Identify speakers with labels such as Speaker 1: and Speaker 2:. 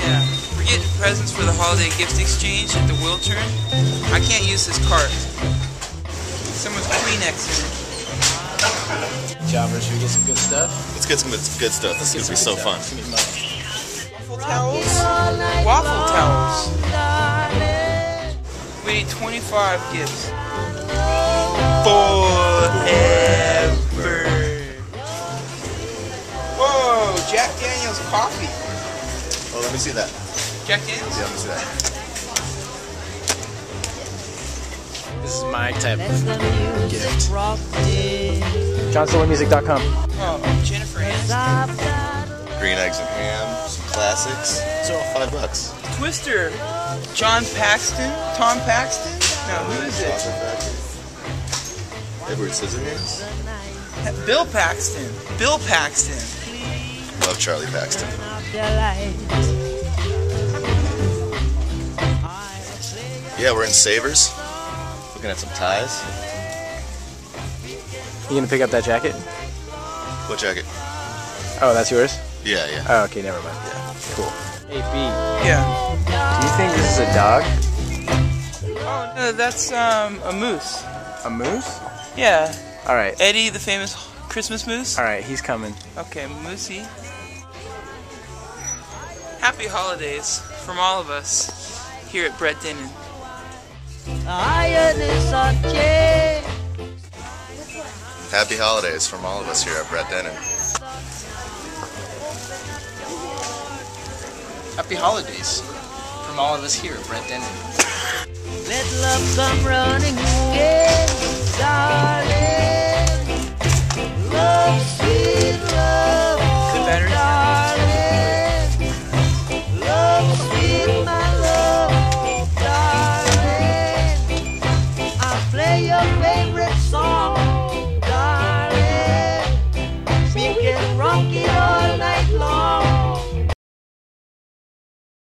Speaker 1: Yeah, we're getting presents for the holiday gift exchange at the Wiltern. I can't use this cart. Someone's Kleenex in it.
Speaker 2: Jobber, should we get some good stuff?
Speaker 3: Let's get some good good stuff. This is gonna be so fun.
Speaker 2: It's gonna be money.
Speaker 1: Waffle towels. Waffle towels. We need 25 gifts. Forever. Jack Daniels coffee.
Speaker 3: Oh, let me see that.
Speaker 1: Jack Daniels?
Speaker 3: Yeah, let me see that.
Speaker 2: This is my type of gift.
Speaker 4: rock it.
Speaker 1: Oh, Jennifer Aniston.
Speaker 4: I've got a
Speaker 3: Green eggs and ham, some classics. It's all five bucks.
Speaker 1: Twister. John Paxton. Tom Paxton? No, who is it?
Speaker 3: Edward Scissorhands.
Speaker 1: Bill Paxton. Bill Paxton.
Speaker 3: Love Charlie Paxton. Yeah, we're in Savers. Looking at some ties.
Speaker 2: You gonna pick up that jacket?
Speaker 3: What jacket?
Speaker 2: Oh, that's yours?
Speaker 3: Yeah, yeah.
Speaker 2: Oh, okay, never mind. Yeah, cool. Hey, B,
Speaker 1: Yeah.
Speaker 2: do you think this is a dog?
Speaker 1: Oh, no, that's um, a moose.
Speaker 2: A moose?
Speaker 1: Yeah.
Speaker 2: All right,
Speaker 1: Eddie, the famous Christmas moose.
Speaker 2: all right, he's coming.
Speaker 1: Okay, Moosey. Happy holidays from all of us here at Brett Dennen.
Speaker 4: Iron is such
Speaker 3: Happy holidays from all of us here at Brett Dennen.
Speaker 2: Happy holidays from all of us here at Brett Dennen.
Speaker 4: Let love come running in, darling.